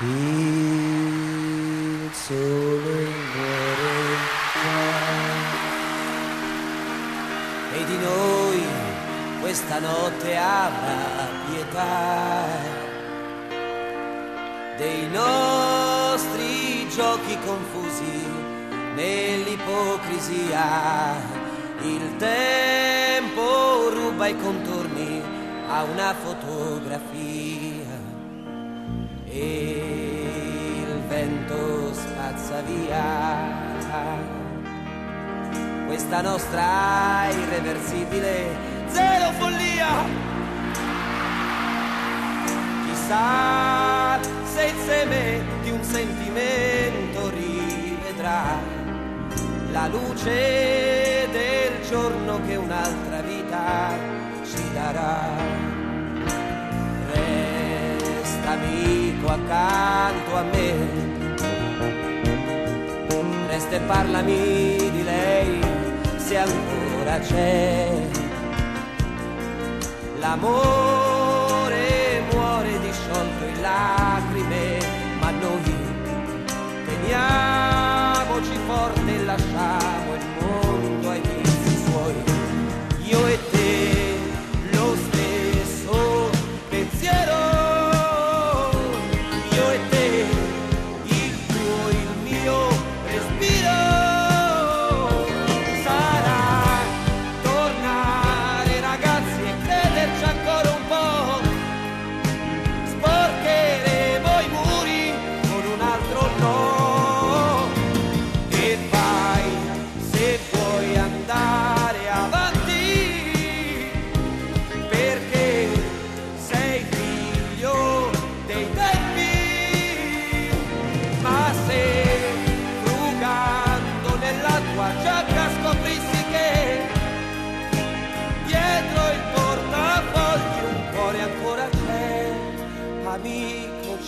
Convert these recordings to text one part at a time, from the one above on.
Il sole muore. Già e di noi questa notte avrà pietà. Dei nostri giochi confusi nell'ipocrisia. Il tempo ruba i contorni a una fotografia vento spazza via questa nostra irreversibile zero follia. Chissà se il seme di un sentimento rivedrà la luce del giorno che un'altra vita ci darà. Resta amico accanto a me resta e parlami di lei se ancora c'è. L'amore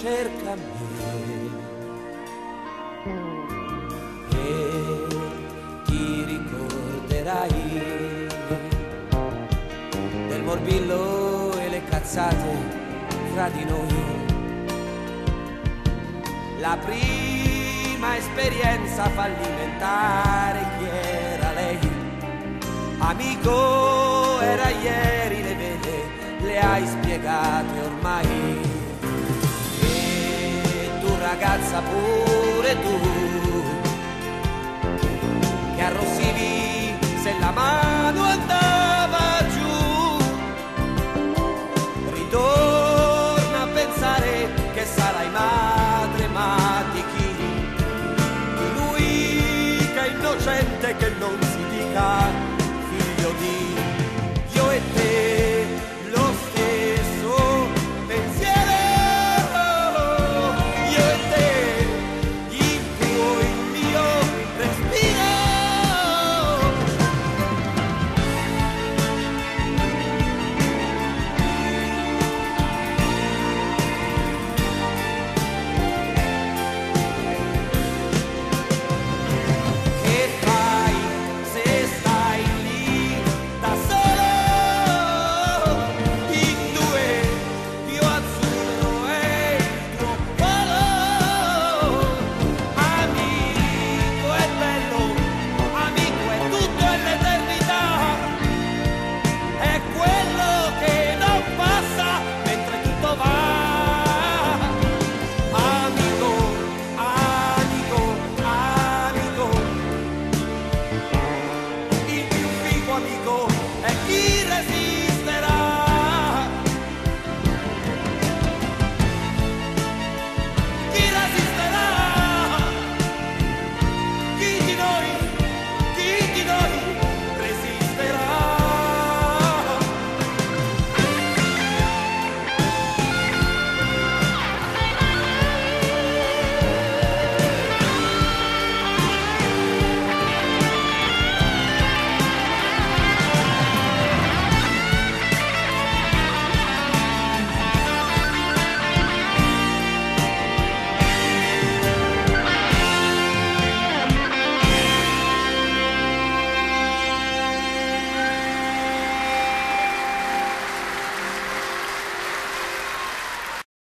cerca me e ti ricorderai del morbillo e le cazzate fra di noi. La prima esperienza fallimentare chi era lei? Amico era ieri, le vede, le hai spiegate ormai ragazza pure tu, che arrossivi se la mano andava giù. Ritorna a pensare che sarai madre, ma di chi? Di lui che è innocente, che non si dica